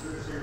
Здравствуйте.